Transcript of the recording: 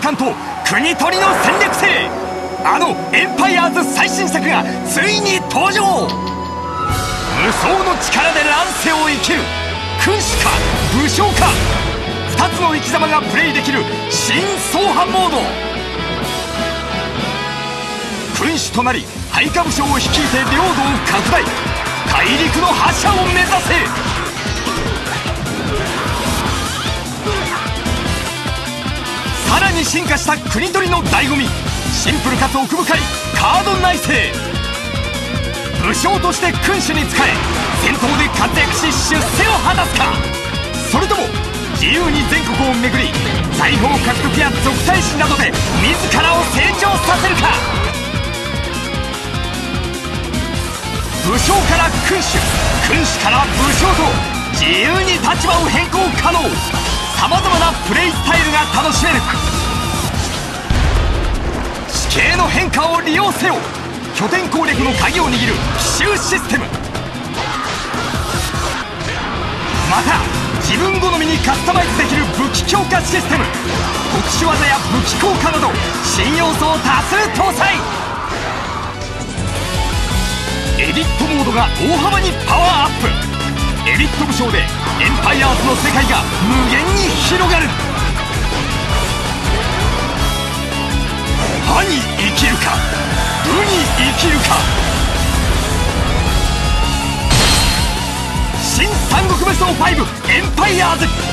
感と国取りの戦略性。あのエンパイアーズ最新作がついに登場。無双の力で乱世を生きる。君主か武将か。2つの生き様がプレイできる新走破モード。君主となり配下武将を率いて領土を拡大。大陸の覇者を目指せ。に進化した国取りの醍醐味。シンプルかつ奥深いカード内政。武将として君主に仕え戦闘で活躍し出世を果たすか。それとも自由に全国を巡り財宝獲得や属大使などで自らを成長させるか。武将から君主君主から武将と自由に立場を変更可能。さまざまなプレイスタイルが楽しめる。地形の変化を利用せよ。拠点攻略の鍵を握る奇襲システム。また自分好みにカスタマイズできる武器強化システム。特殊技や武器効果など新要素を多数搭載。エディットモードが大幅にパワーアップ。エリット武将でエンパイアーズの世界が無限に広がる。歯に生きるか武に生きるか。新三国無双5エンパイアーズ。